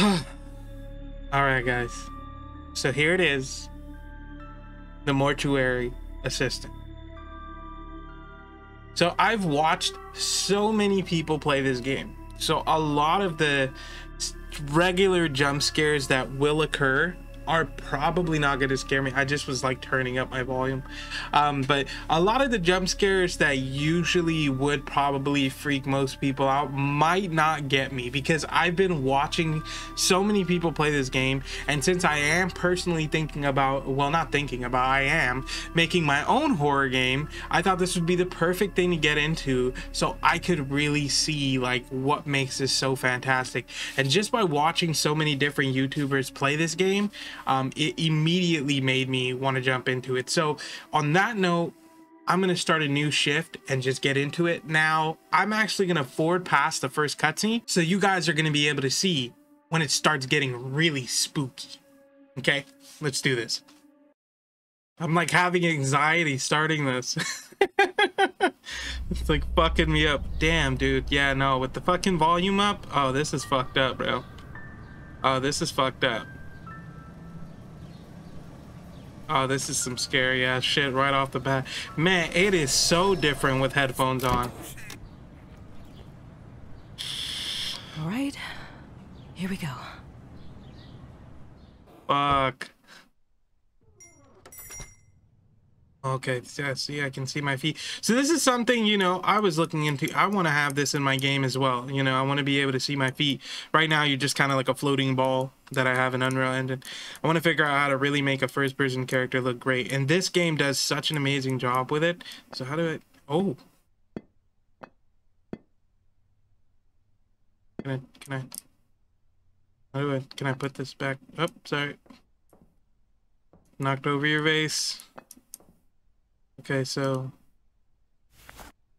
All right, guys. So here it is. The mortuary assistant. So I've watched so many people play this game. So a lot of the regular jump scares that will occur are probably not going to scare me. I just was like turning up my volume. Um, but a lot of the jump scares that usually would probably freak most people out might not get me because I've been watching so many people play this game. And since I am personally thinking about, well, not thinking about, I am making my own horror game, I thought this would be the perfect thing to get into so I could really see like what makes this so fantastic. And just by watching so many different YouTubers play this game, um, it immediately made me want to jump into it. So on that note, I'm going to start a new shift and just get into it. Now, I'm actually going to forward past the first cutscene. So you guys are going to be able to see when it starts getting really spooky. Okay, let's do this. I'm like having anxiety starting this. it's like fucking me up. Damn, dude. Yeah, no, with the fucking volume up. Oh, this is fucked up, bro. Oh, this is fucked up. Oh, this is some scary ass shit right off the bat. Man, it is so different with headphones on. All right, here we go. Fuck. Okay, yeah, see, I can see my feet. So this is something, you know, I was looking into. I want to have this in my game as well. You know, I want to be able to see my feet. Right now, you're just kind of like a floating ball that I have in Unreal Engine. I want to figure out how to really make a first-person character look great. And this game does such an amazing job with it. So how do I... Oh. Can I... Can I... How do I... Can I put this back? Oh, sorry. Knocked over your vase. Okay, so...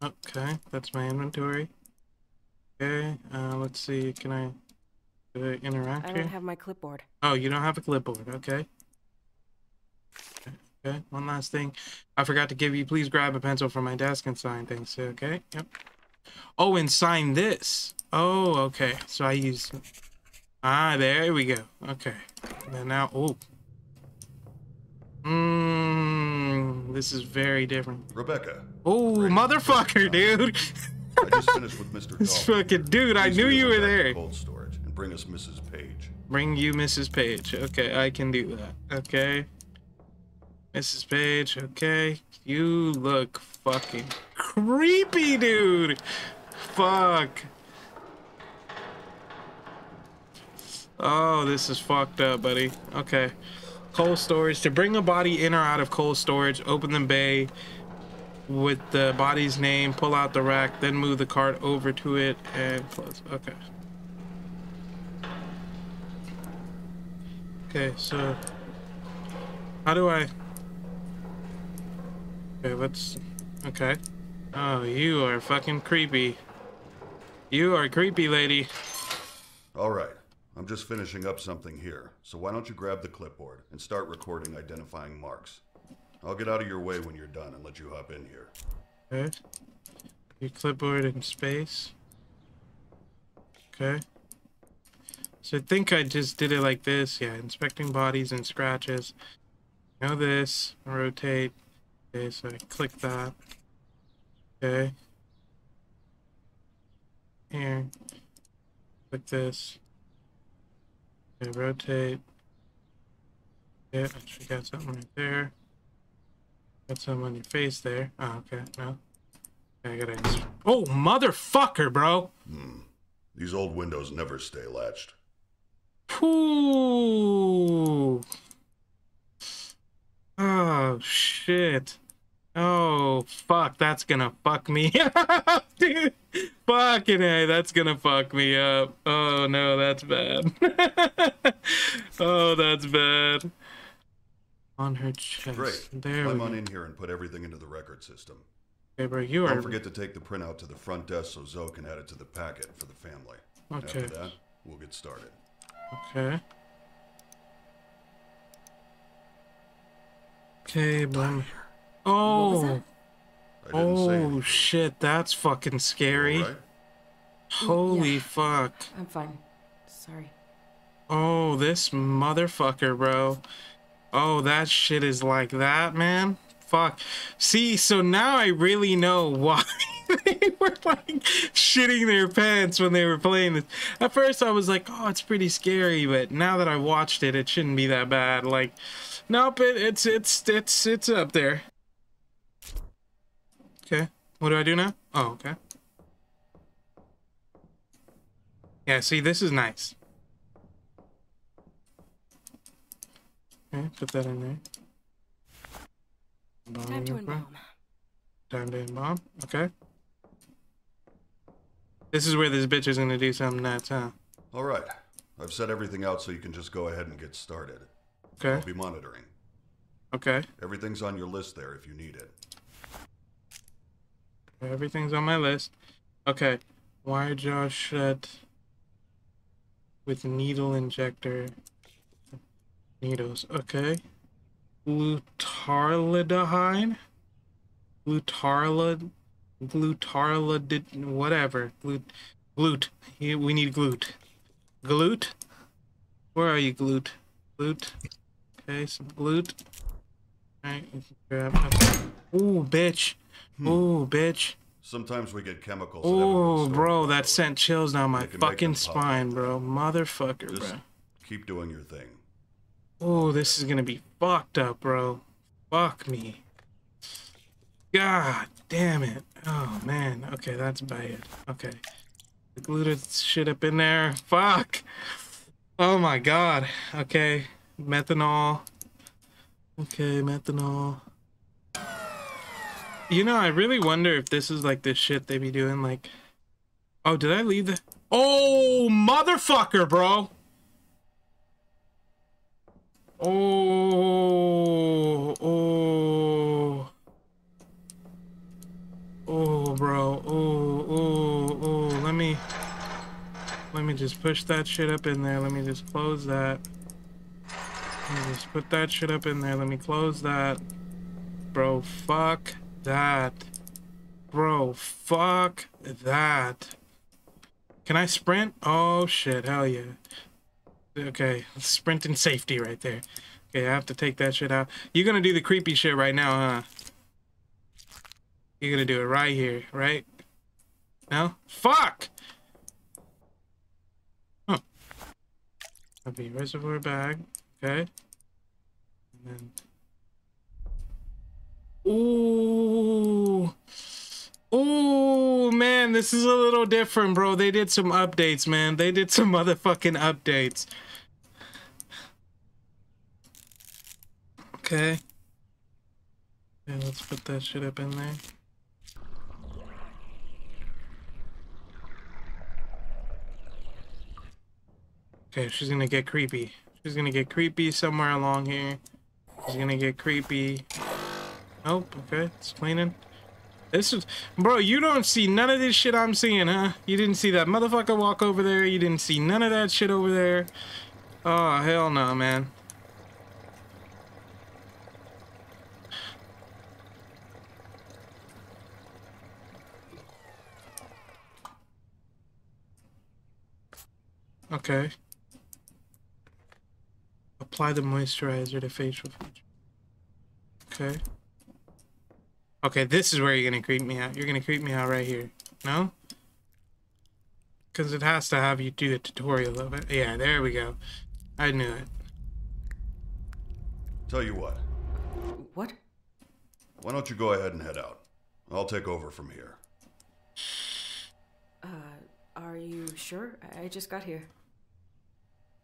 Okay, that's my inventory. Okay, uh, let's see, can I... Do I interact I here? don't have my clipboard. Oh, you don't have a clipboard, okay. Okay, one last thing. I forgot to give you, please grab a pencil from my desk and sign things, okay? Yep. Oh, and sign this. Oh, okay, so I use... Ah, there we go. Okay. And now, oh. Mmm, this is very different. Rebecca. Oh, motherfucker, dude. I just finished with Mr. this fucking dude, I knew you were it back to there. Cold storage and bring us Mrs. Page. Bring you Mrs. Page. Okay, I can do that. Okay. Mrs. Page, okay. You look fucking creepy, dude. Fuck. Oh, this is fucked up, buddy. Okay. Cold storage. To bring a body in or out of cold storage, open the bay with the body's name, pull out the rack, then move the cart over to it and close. Okay. Okay, so how do I? Okay, let's. Okay. Oh, you are fucking creepy. You are creepy, lady. All right. I'm just finishing up something here. So why don't you grab the clipboard and start recording identifying marks? I'll get out of your way when you're done and let you hop in here. Okay. Your clipboard in space. Okay. So I think I just did it like this. Yeah, inspecting bodies and scratches. Know this. Rotate. Okay, so I click that. Okay. Here. Click this. Okay, rotate. Yeah, actually got something right there. Got some on your face there. Oh, okay, no. I gotta. Oh, motherfucker, bro! Hmm. These old windows never stay latched. Ooh. Oh shit. Oh fuck, that's gonna fuck me up, dude. Fucking A, that's gonna fuck me up. Oh no, that's bad. oh, that's bad. On her chest. Great. There Climb we on go. in here and put everything into the record system. Okay, bro, you are. Don't forget to take the printout to the front desk so Zoe can add it to the packet for the family. Okay. After that, we'll get started. Okay. Okay, Blum. Oh. that? I didn't Oh shit, that's fucking scary. All right? Holy Yeah. fuck. I'm fine. Sorry. Oh, this motherfucker, bro. Oh, that shit is like that, man. Fuck. See, so now I really know why they were like shitting their pants when they were playing this. At first, I was like, oh, it's pretty scary, but now that I watched it, it shouldn't be that bad. Like, nope, it, it's it's it's it's up there. Okay, what do I do now? Oh, okay. Yeah, see, this is nice. Okay, put that in there. Bomb Time to in embalm. Time to embalm. Okay. This is where this bitch is gonna do something nuts, huh? All right. I've set everything out so you can just go ahead and get started. Okay. I'll be monitoring. Okay. Everything's on your list there if you need it. Everything's on my list. Okay. Wire jaw shut with needle injector. Needles. Okay. Glutaraldehyde. Glutaralid. Glutaralid. Whatever. Glut. Glute. Yeah, We need glute. Glute. Where are you, glute? Glute. Okay, some glute. Alright, grab. Ooh, bitch. Hmm. Ooh, bitch. Sometimes we get chemicals. that Oh, bro, that properly. sent chills down my They can make fucking spine, bro. Motherfucker, Just bro. keep doing your thing. Oh, this is gonna be fucked up, bro. Fuck me. God damn it. Oh, man. Okay, that's bad. Okay. The gluted shit up in there. Fuck. Oh my god. Okay. Methanol. Okay, methanol. You know, I really wonder if this is like this shit they be doing. Like, oh, did I leave the? Oh, motherfucker, bro. Oh, oh, oh, bro. Oh, oh, oh. Let me, let me just push that shit up in there. Let me just close that. Let me just put that shit up in there. Let me close that. Bro, fuck that. Bro, fuck that. Can I sprint? Oh shit, hell yeah. Okay, sprint and safety right there. Okay, I have to take that shit out. You're gonna do the creepy shit right now, huh? You're gonna do it right here, right? No? Fuck! Huh. That'll be reservoir bag. Okay. And then Ooh. Ooh, man, this is a little different, bro. They did some updates, man. They did some motherfucking updates. Okay. Yeah, let's put that shit up in there. Okay, she's gonna get creepy. She's gonna get creepy somewhere along here. She's gonna get creepy. Nope, okay, it's cleaning. This is, bro, you don't see none of this shit I'm seeing, huh? You didn't see that motherfucker walk over there. You didn't see none of that shit over there. Oh, hell no, man. Okay. Apply the moisturizer to facial features. Okay. Okay, this is where you're gonna creep me out. You're gonna creep me out right here. No? Because it has to have you do a tutorial of it. Yeah, there we go. I knew it. Tell you what, What? why don't you go ahead and head out? I'll take over from here. Uh, are you sure? I I just got here.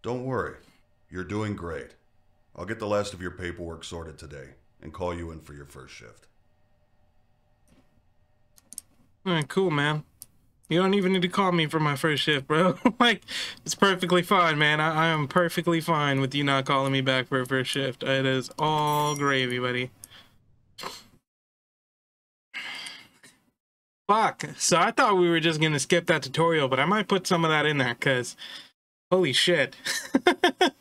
Don't worry, you're doing great. I'll get the last of your paperwork sorted today and call you in for your first shift. Alright, cool, man. You don't even need to call me for my first shift, bro. like, it's perfectly fine, man. I, I am perfectly fine with you not calling me back for a first shift. It is all gravy, buddy. Fuck. So I thought we were just gonna skip that tutorial, but I might put some of that in there, cause holy shit.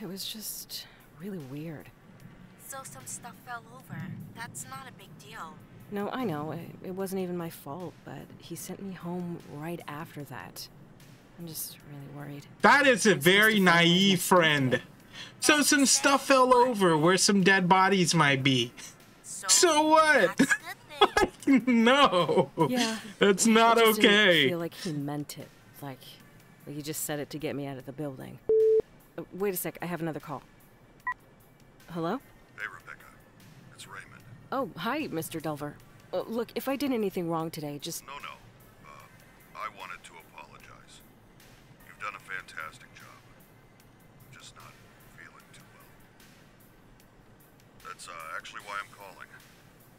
It was just really weird. So some stuff fell over. That's not a big deal. No, I know. It, it wasn't even my fault, but he sent me home right after that. I'm just really worried. That is a supposed very naive next friend. So some stuff fell over where some dead bodies might be. So what? That's a good thing. no. Yeah. That's I not just didn't okay. feel like he meant it. Like, like he just said it to get me out of the building. Uh, wait a sec. I have another call. Hello? Oh, hi, Mr. Delver. Uh, look, if I did anything wrong today, just No, no. Uh, I wanted to apologize. You've done a fantastic job. I'm just not feeling too well. That's uh, actually why I'm calling.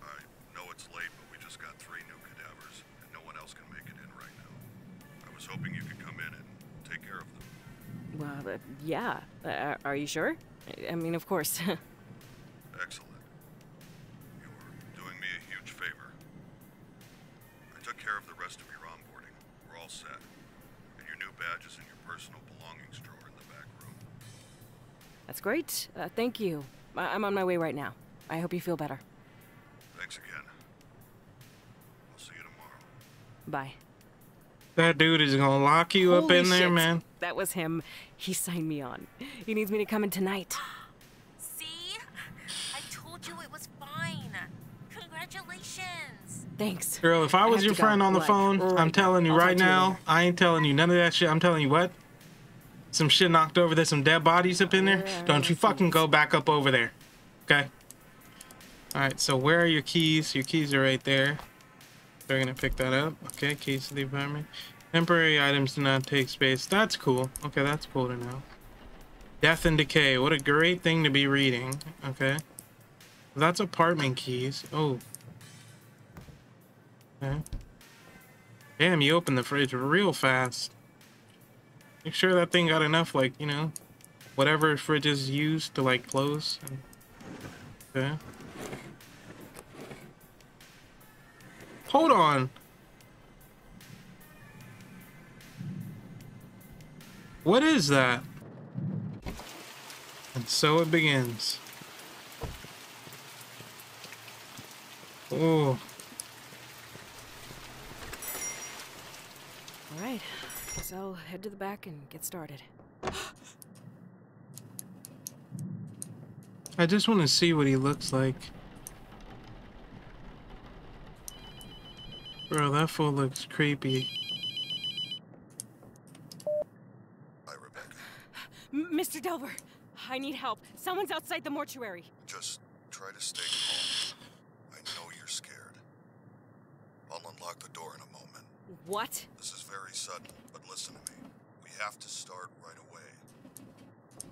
I know it's late, but we just got three new cadavers, and no one else can make it in right now. I was hoping you could come in and take care of them. well, uh, yeah. Uh, are you sure? I- I mean, of course. Excellent. That's great. Uh, thank you. I- I'm on my way right now. I hope you feel better. Thanks again. I'll see you tomorrow. Bye. That dude is gonna lock you up Holy in there, man. That was him. He signed me on. He needs me to come in tonight. See? I told you it was fine. Congratulations. Thanks. Girl, if I I was have your to go, friend on the like, phone, right I'm telling you I'll right talk to you now. I ain't telling you none of that shit. I'm telling you what? Some shit knocked over. There's some dead bodies up in there. Don't you fucking go back up over there. Okay? Alright, so where are your keys? Your keys are right there. They're gonna pick that up. Okay, keys to the apartment. Temporary items do not take space. That's cool. Okay, that's cool to know. Death and Decay. What a great thing to be reading. Okay. That's apartment keys. Oh. Okay. Damn, you opened the fridge real fast. Make sure that thing got enough, like, you know, whatever fridges used to, like, close. Okay. Hold on. What is that? And so it begins. Oh, All right. Guess I'll head to the back and get started. I just want to see what he looks like. Bro, that fool looks creepy. Hi, Rebecca. M- Mr. Delver, I need help. Someone's outside the mortuary. Just try to stay calm. I know you're scared. I'll unlock the door in a moment. What? This is very sudden, but listen to me. We have to start right away.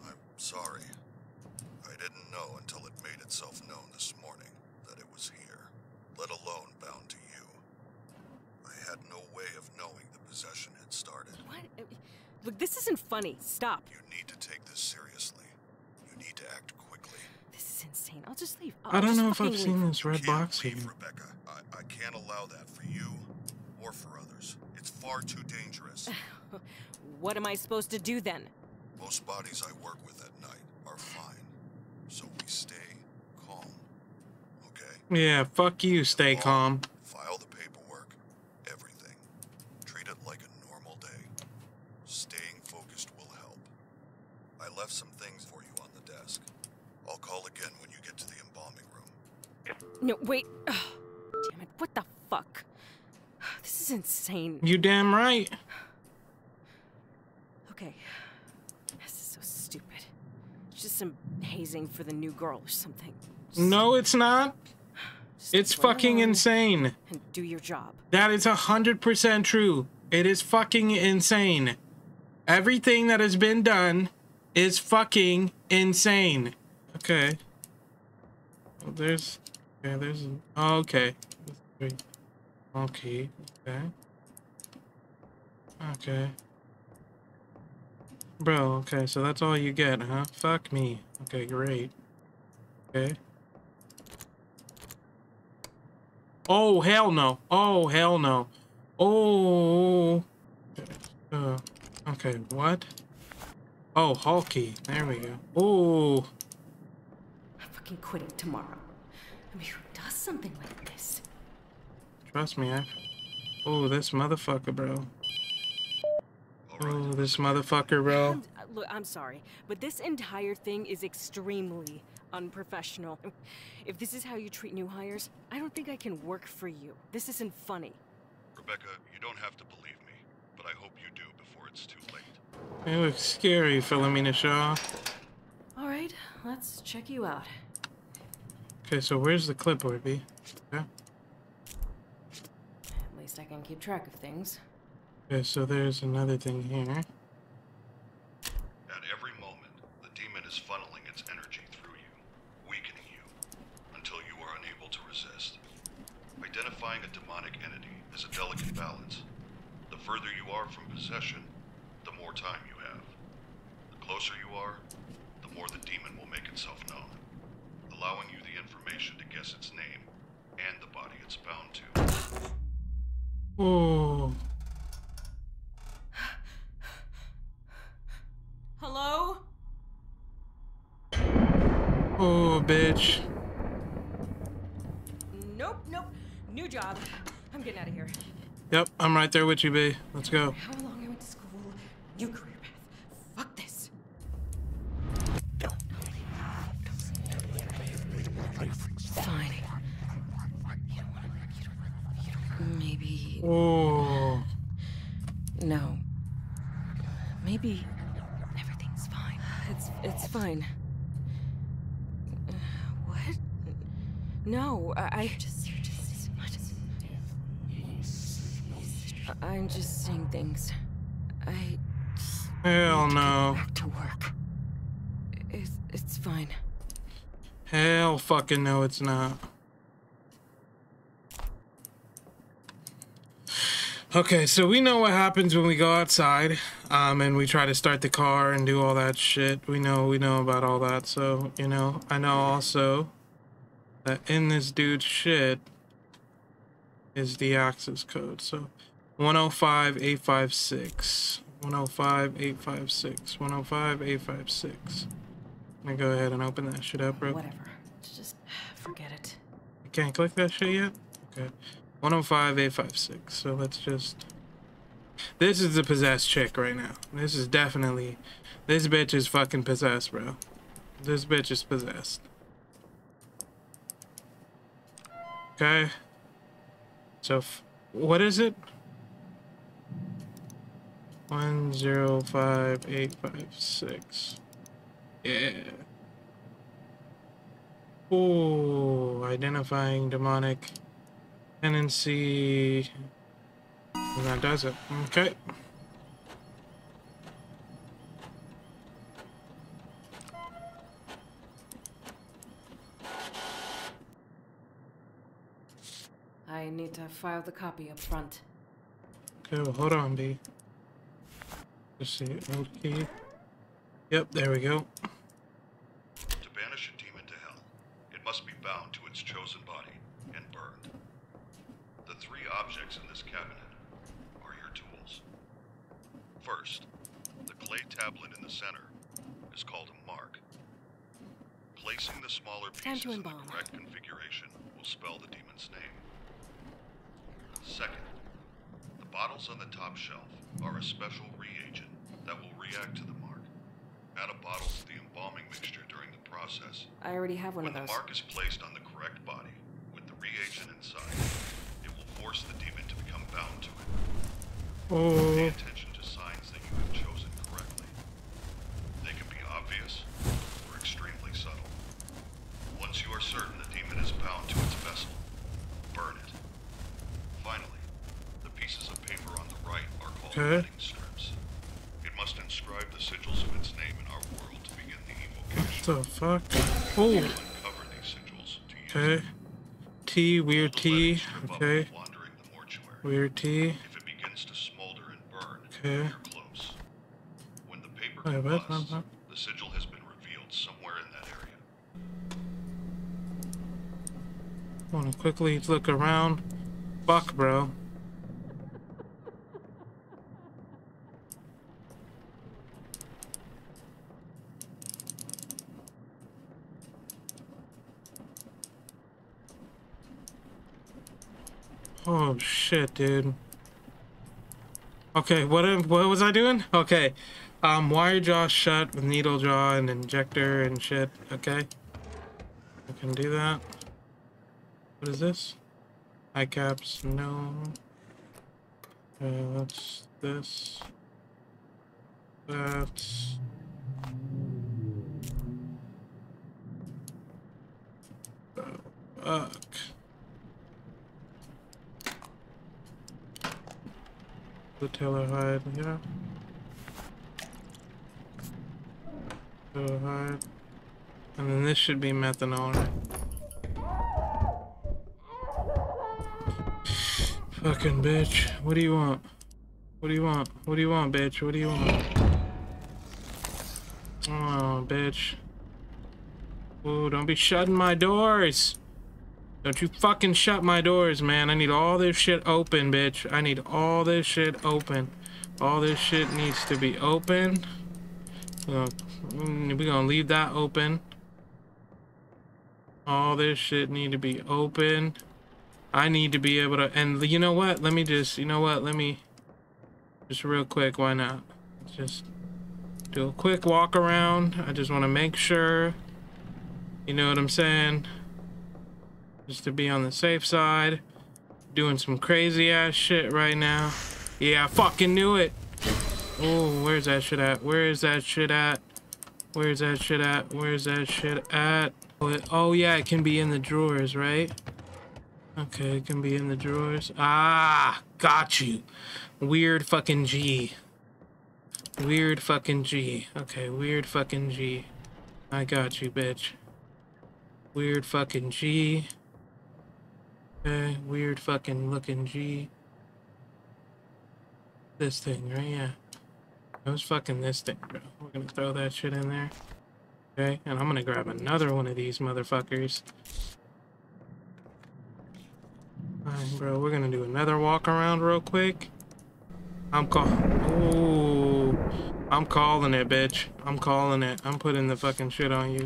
I'm sorry. I didn't know until it made itself known this morning that it was here, let alone bound to you. I had no way of knowing the possession had started. What? Look, this isn't funny. Stop. You need to take this seriously. You need to act quickly. This is insane. I'll just leave. I I'll don't know if I've seen this red can't box leave, here. Rebecca. I, I can't allow that for you or for others. It's far too dangerous. What am I supposed to do then? Most bodies I work with at night are fine. So we stay calm. Okay? Yeah, fuck you, stay calm. File the paperwork. Everything. Treat it like a normal day. Staying focused will help. I left some things for you on the desk. I'll call again when you get to the embalming room. No, wait. Ugh. Damn it. What the fuck? Is insane. You damn right. Okay. This is so stupid. It's just some hazing for the new girl or something. Just- No, it's not. It's fucking insane. And do your job. That is a hundred percent true. It is fucking insane. Everything that has been done is fucking insane. Okay. Well, there's. Okay, there's. Okay. Okay. Okay. Okay. Bro, okay, so that's all you get, huh? Fuck me. Okay, great. Okay. Oh, hell no. Oh, hell no. Oh. Uh, okay, what? Oh, Hulky. There we go. Oh. I'm fucking quitting tomorrow. I mean, who does something like this? Trust me, I. Oh, this motherfucker, bro. All Oh, this motherfucker, bro. I'm, uh, look, I'm sorry, but this entire thing is extremely unprofessional. If this is how you treat new hires, I don't think I can work for you. This isn't funny. Rebecca, you don't have to believe me, but I hope you do before it's too late. You look scary, Philomena Shaw. All right, let's check you out. Okay, so where's the clipboard, B? Okay. Least I can keep track of things. Okay, so there's another thing here. At every moment, the demon is funneling its energy through you, weakening you, until you are unable to resist. Identifying a demonic entity is a delicate balance. The further you are from possession, the more time you have. The closer you are, the more the demon will make itself known, allowing you the information to guess its name and the body it's bound to. Oh, Hello? oh, bitch. Nope, nope. New job. I'm getting out of here. Yep, I'm right there with you, B. Let's go. How long I went to school, new career path. Fuck this. Fine. You don't wanna, you don't, you don't, maybe, Oh, no. Maybe everything's fine. It's, it's fine. Uh, What? No, I, I you're just, I just, I- I'm just saying things. I hell no. back to work. It's, it's fine. Hell fucking no, it's not. Okay, so we know what happens when we go outside, um, and we try to start the car and do all that shit. We know, we know about all that. So you know, I know also that in this dude's shit is the access code. So 105856, 105856, 105856. I'm gonna go ahead and open that shit up, bro. Whatever. Just forget it. You can't click that shit yet? Okay. 105856. So let's just. This is the possessed chick right now. This is definitely. This bitch is fucking possessed, bro. This bitch is possessed. Okay. So, f- what is it? 105856. Yeah. Ooh, identifying demonic tendency. And that does it. Okay. I need to file the copy up front. Okay, well, hold on, B. Let's see. Old key. Yep, there we go. To banish a demon to hell, it must be bound to its chosen body and burned. The three objects in this cabinet are your tools. First, the clay tablet in the center is called a mark. Placing the smaller pieces in the correct configuration will spell the demon's name. Second, the bottles on the top shelf are a special reagent that will react to the mark. Add a bottle to the embalming mixture during the process. I already have one When of the mark is placed on the correct body with the reagent inside, it will force the demon to become bound to it. Oh. Pay Oh, attention to signs that you have chosen correctly. They can be obvious or extremely subtle. Once you are certain the demon is bound to its vessel, burn it. Finally, the pieces of paper on the right are called Okay. wedding strips. It must inscribe the sigils of its name in our world to begin the evocation. what the fuck? Oh, okay. T, weird T. Okay. Weird T. If it begins to smolder and burn, Okay. you're close. When the paper Wait, what? combusts, Uh-huh. the sigil has been revealed somewhere in that area. Want to quickly look around. Fuck, bro. Oh shit, dude. Okay, what what was I doing? Okay, um, wire jaw shut with needle jaw and injector and shit. Okay, I can do that. What is this? Eye caps, no. Uh, that's this. That's. Fuck. The tailor hide, yeah. Tailor hide. And then this should be methanol, right? Fucking bitch. What do you want? What do you want? What do you want, bitch? What do you want? Oh, bitch. Ooh, don't be shutting my doors. Don't you fucking shut my doors, man. I need all this shit open, bitch. I need all this shit open. All this shit needs to be open. We're gonna leave that open. All this shit need to be open. I need to be able to, and you know what? Let me just, you know what? Let me, just real quick, why not? Just do a quick walk around. I just want to make sure, you know what I'm saying? Just to be on the safe side. Doing some crazy ass shit right now. Yeah, I fucking knew it. Oh, where's that shit at? Where is that shit at? Where's that shit at? Where's that shit at? Oh, yeah, it can be in the drawers, right? Okay, it can be in the drawers. Ah, got you. Weird fucking G. Weird fucking G. Okay, weird fucking G. I got you, bitch. Weird fucking G. Okay, weird fucking looking G. This thing, right? Yeah. It was fucking this thing, bro. We're gonna throw that shit in there. Okay, and I'm gonna grab another one of these motherfuckers. Alright, bro, we're gonna do another walk around real quick. I'm call- Ooh. I'm calling it, bitch. I'm calling it. I'm putting the fucking shit on you.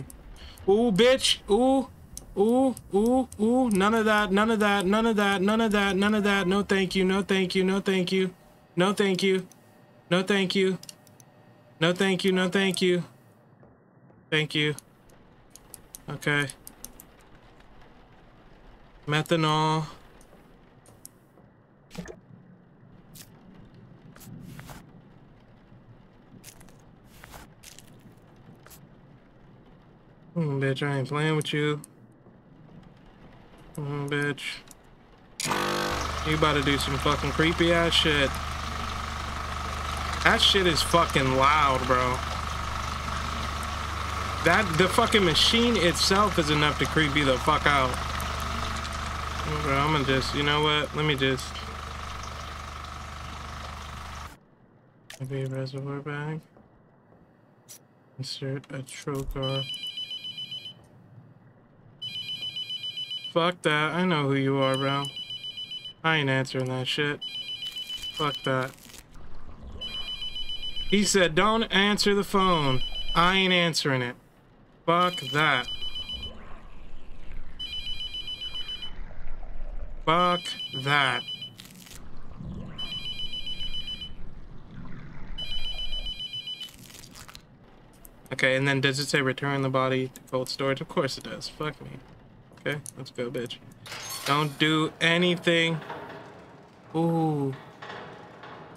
Ooh, bitch. Ooh. Ooh, ooh, ooh. None of that, none of that, none of that, none of that, none of that. No thank you, no thank you, no thank you. No thank you. No thank you. No thank you, no thank you. Thank you. Okay. Methanol. Mm, bitch, I ain't playing with you. Mm, bitch. You about to do some fucking creepy ass shit. That shit is fucking loud, bro. That, the fucking machine itself is enough to creep you the fuck out. Bro, I'm gonna just, you know what? Let me just. Maybe a reservoir bag. Insert a trocar. Fuck that. I know who you are, bro. I ain't answering that shit. Fuck that. He said, don't answer the phone. I ain't answering it. Fuck that. Fuck that. Okay, and then does it say return the body to cold storage? Of course it does. Fuck me. Okay, let's go, bitch. Don't do anything. Ooh.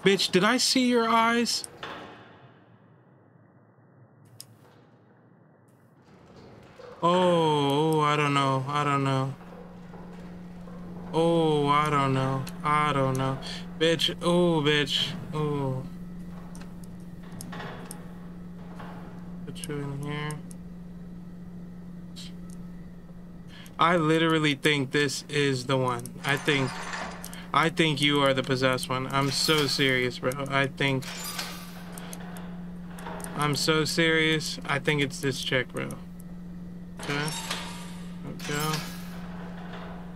Bitch, did I see your eyes? Oh, oh I don't know. I don't know. Oh, I don't know. I don't know. Bitch. Oh, bitch. Oh. Put you in here. I literally think this is the one. I think I think you are the possessed one. I'm so serious, bro. I think I'm so serious. I think it's this chick, bro. Okay. Okay.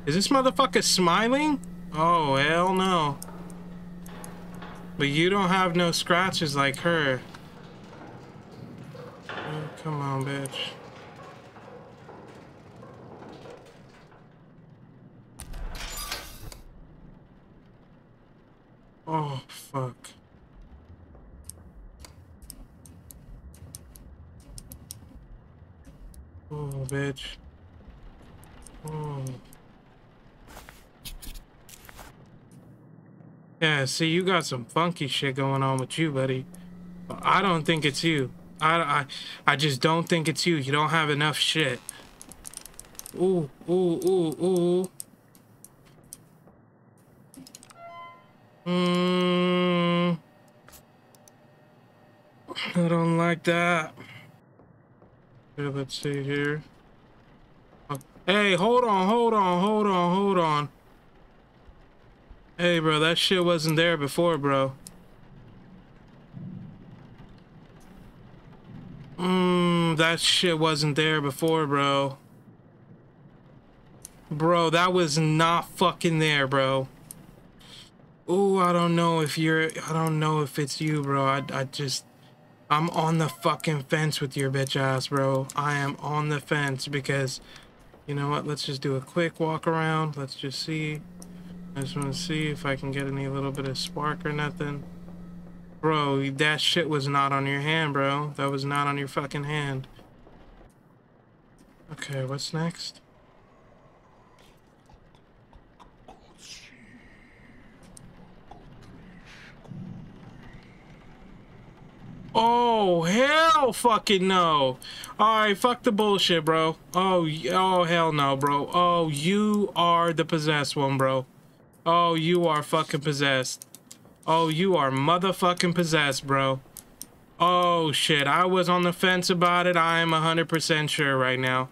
Is this motherfucker smiling? Oh, hell no. But you don't have no scratches like her. Oh, come on, bitch. Oh, fuck. Oh, bitch. Oh. Yeah, see, you got some funky shit going on with you, buddy. I don't think it's you. I, I, I just don't think it's you. You don't have enough shit. Ooh, ooh, ooh, ooh. Mmm. I don't like that. Let's see here. Hey, hold on, hold on, hold on, hold on. Hey, bro, that shit wasn't there before, bro. Mmm, that shit wasn't there before, bro. Bro, that was not fucking there, bro. Ooh, I don't know if you're, I don't know if it's you, bro. I, I just, I'm on the fucking fence with your bitch ass, bro. I am on the fence because, you know what? Let's just do a quick walk around. Let's just see. I just want to see if I can get any little bit of spark or nothing. Bro, that shit was not on your hand, bro. That was not on your fucking hand. Okay, what's next? Oh, hell fucking no. Alright, fuck the bullshit, bro. Oh, oh, hell no, bro. Oh, you are the possessed one, bro. Oh, you are fucking possessed. Oh, you are motherfucking possessed, bro. Oh, shit. I was on the fence about it. I am 100% sure right now.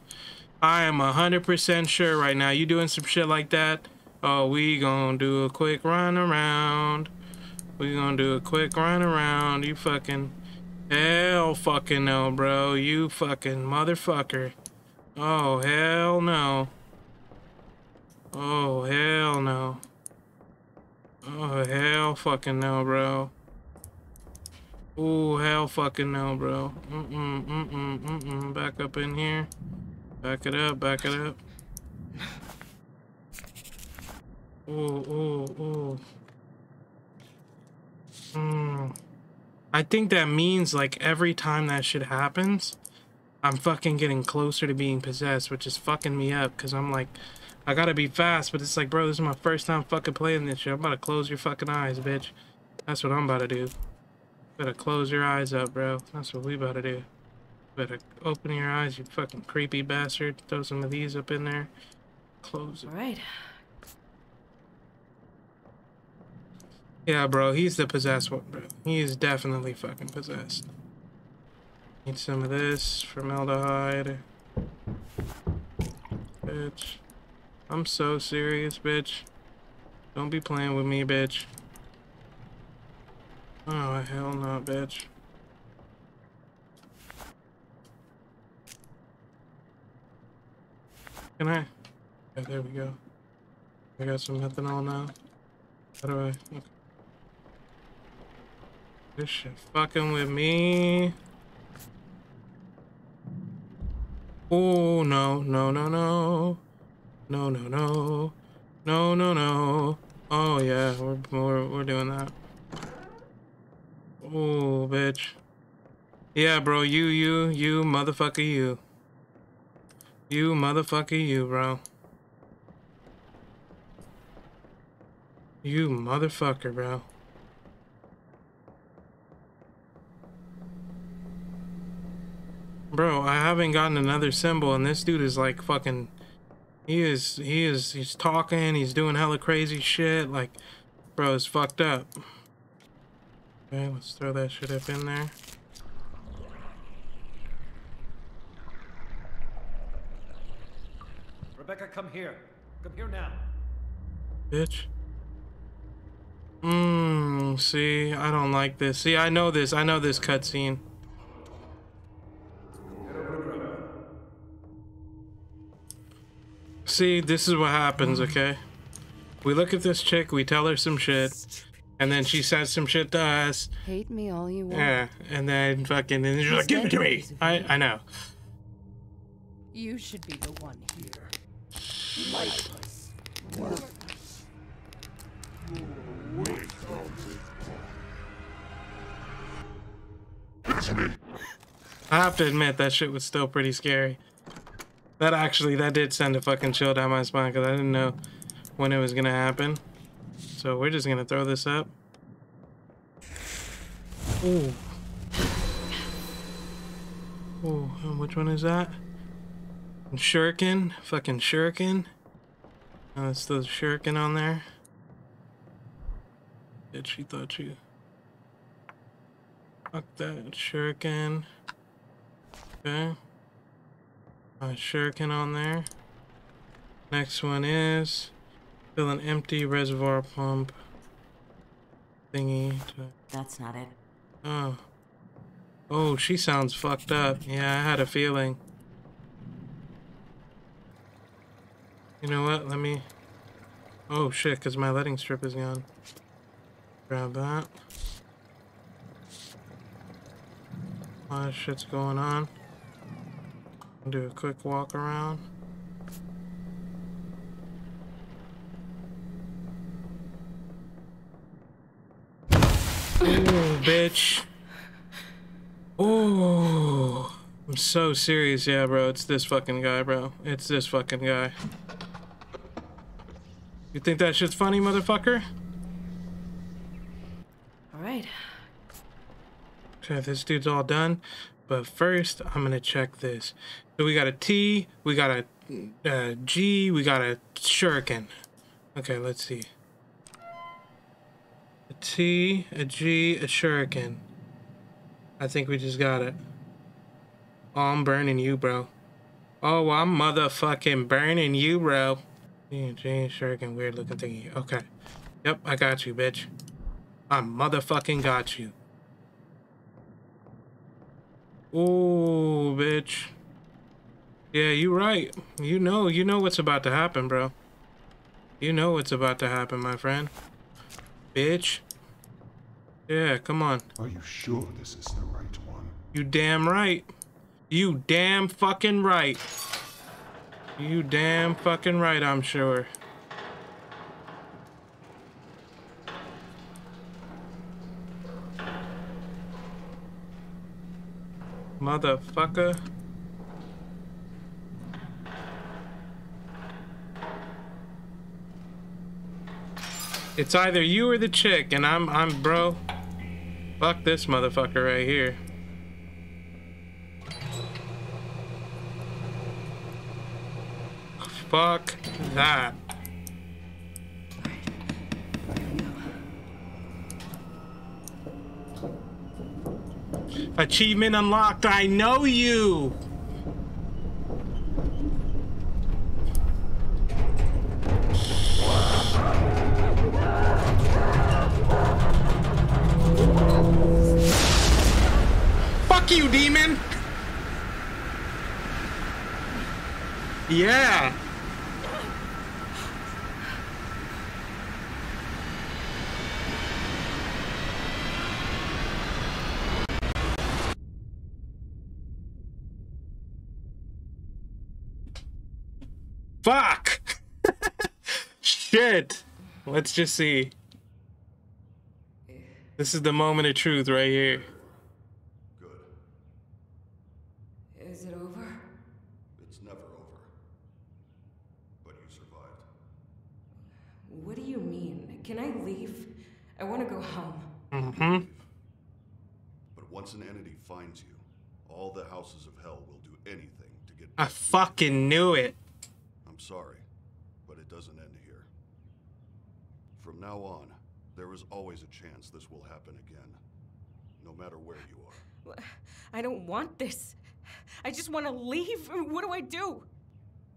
I am 100% sure right now. You doing some shit like that? Oh, we gonna do a quick run around. We gonna do a quick run around. You fucking... Hell fucking no, bro. You fucking motherfucker. Oh, hell no. Oh, hell no. Oh, hell fucking no, bro. Oh, hell fucking no, bro. Mm-mm, mm-mm, mm-mm. Back up in here. Back it up, back it up. Oh, oh, oh. Hmm. I think that means like every time that shit happens, I'm fucking getting closer to being possessed, which is fucking me up because I'm like, I gotta be fast, but it's like, bro, this is my first time fucking playing this shit. I'm about to close your fucking eyes, bitch. That's what I'm about to do. Better close your eyes up, bro. That's what we about to do. Better open your eyes, you fucking creepy bastard. Throw some of these up in there. Close it. All right. Yeah, bro, he's the possessed one, bro. He is definitely fucking possessed. Need some of this formaldehyde. Bitch. I'm so serious, bitch. Don't be playing with me, bitch. Oh, hell no, bitch. Can I? Yeah, there we go. I got some methanol now. How do I? Okay. This shit fucking with me. Oh, no, no, no, no. No, no, no. No, no, no. Oh, yeah, we're, we're, we're doing that. Oh, bitch. Yeah, bro, you, you, you, motherfucker, you. You, motherfucker, you, bro. You motherfucker, bro. Bro, I haven't gotten another symbol and this dude is like fucking he is he is he's talking, he's doing hella crazy shit, like bro, it's fucked up. Okay, let's throw that shit up in there. Rebecca, come here. Come here now. Bitch. Mmm, see, I don't like this. See, I know this. I know this cutscene. See, this is what happens, okay? We look at this chick, we tell her some shit, and then she says some shit to us. Hate me all you want. Yeah, and then fucking, and she's like, give it to me. I, I know. You should be the one here. I have to admit, that shit was still pretty scary. That actually, that did send a fucking chill down my spine because I didn't know when it was gonna happen. So we're just gonna throw this up. Ooh. Ooh, which one is that? Shuriken? Fucking Shuriken? Oh, it's the Shuriken on there. Did she thought you? Fuck that Shuriken. Okay. A shuriken on there. Next one is fill an empty reservoir pump thingy. To, That's not it. oh. Oh, she sounds fucked up. Yeah, I had a feeling. You know what? Let me. Oh shit, because my letting strip is gone. Grab that. A lot of shit's going on. Do a quick walk around. Ooh, bitch. Ooh. I'm so serious, yeah, bro. It's this fucking guy, bro. It's this fucking guy. You think that shit's funny, motherfucker? All right. Okay, this dude's all done. But first, I'm gonna check this. So we got a T, we got a uh, G, we got a shuriken. Okay, let's see. A T, a G, a shuriken. I think we just got it. Oh, I'm burning you, bro. Oh, I'm motherfucking burning you, bro. T, G, shuriken, weird looking thingy. Okay. Yep, I got you, bitch. I motherfucking got you. Ooh, bitch. Yeah, you right. You know, you know what's about to happen, bro. You know what's about to happen, my friend. Bitch. Yeah, come on. Are you sure this is the right one? You damn right. You damn fucking right. You damn fucking right, I'm sure. Motherfucker. It's either you or the chick, and I'm, I'm, bro. Fuck this motherfucker right here. Fuck that. Achievement unlocked. I know you. Fuck you, demon. Yeah. Fuck! Shit! Let's just see. This is the moment of truth right here. Good. Is it over? It's never over. But you survived. What do you mean? Can I leave? I want to go home. Mm-hmm. But once an entity finds you, all the houses of hell will do anything to get I fucking knew it. I'm sorry, but it doesn't end here. From now on, there is always a chance this will happen again. No matter where you are. I don't want this. I just want to leave. What do I do?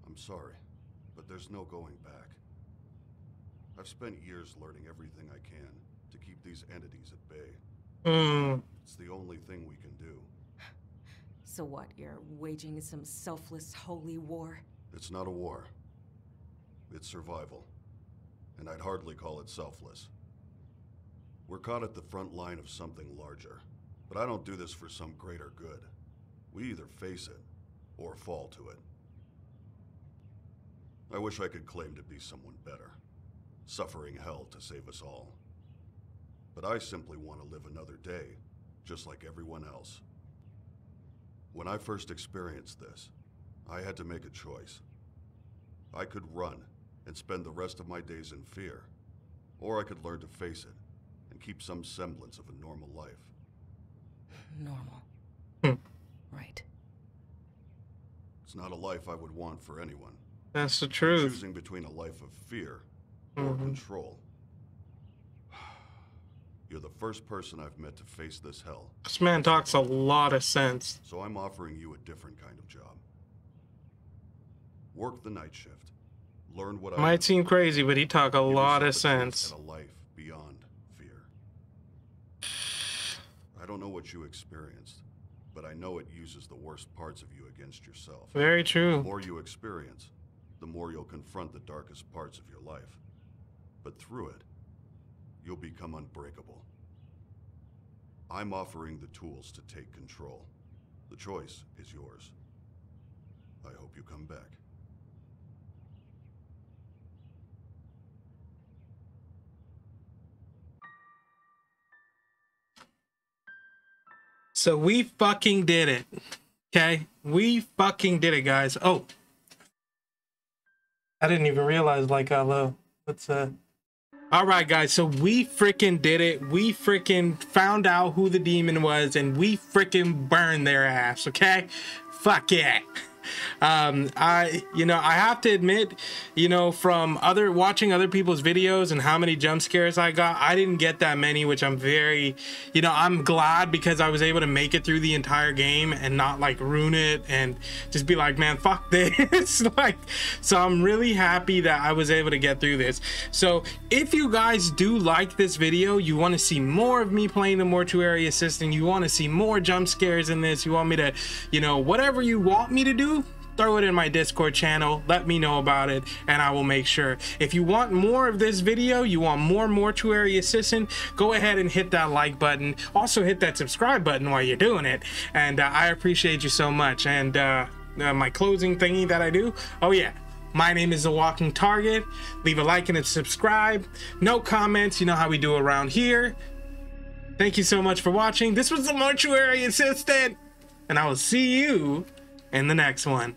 I'm sorry, but there's no going back. I've spent years learning everything I can to keep these entities at bay. Mm. It's the only thing we can do. So what? You're waging some selfless holy war? It's not a war. It's survival. And I'd hardly call it selfless. We're caught at the front line of something larger. But I don't do this for some greater good. We either face it, or fall to it. I wish I could claim to be someone better, suffering hell to save us all. But I simply want to live another day, just like everyone else. When I first experienced this, I had to make a choice. I could run and spend the rest of my days in fear, or I could learn to face it and keep some semblance of a normal life. Normal. Hmm. Right. It's not a life I would want for anyone. That's the truth. Choosing between a life of fear or Mhm. control. You're the first person I've met to face this hell, This man talks a lot of sense. so I'm offering you a different kind of job. Work the night shift. Learn what Might do. seem crazy, but he talk a lot of yourself a chance sense. A life beyond fear. I don't know what you experienced, but I know it uses the worst parts of you against yourself. Very true. The true. more you experience, the more you'll confront the darkest parts of your life. But through it, you'll become unbreakable. I'm offering the tools to take control. The choice is yours. I hope you come back. So we fucking did it. Okay? We fucking did it, guys. Oh. I didn't even realize like how low. What's uh all right, guys. So we freaking did it. We freaking found out who the demon was, and we freaking burned their ass. Okay, fuck yeah. Um, I, you know, I have to admit, you know, from other watching other people's videos and how many jump scares I got, I didn't get that many, which I'm very, you know, I'm glad because I was able to make it through the entire game and not like ruin it and just be like, man, fuck this. like, so I'm really happy that I was able to get through this. So if you guys do like this video, you want to see more of me playing the mortuary assistant, you want to see more jump scares in this, you want me to, you know, whatever you want me to do, throw it in my discord channel. Let me know about it and i will make sure. If you want more of this video you want more mortuary assistant go ahead and hit that like button. Also hit that subscribe button while you're doing it. And uh, i appreciate you so much. And uh, uh, my closing thingy that i do oh yeah. My name is the walking target. Leave a like and a subscribe. No comments. You know how we do around here. Thank you so much for watching. This was the mortuary assistant and i will see you in the next one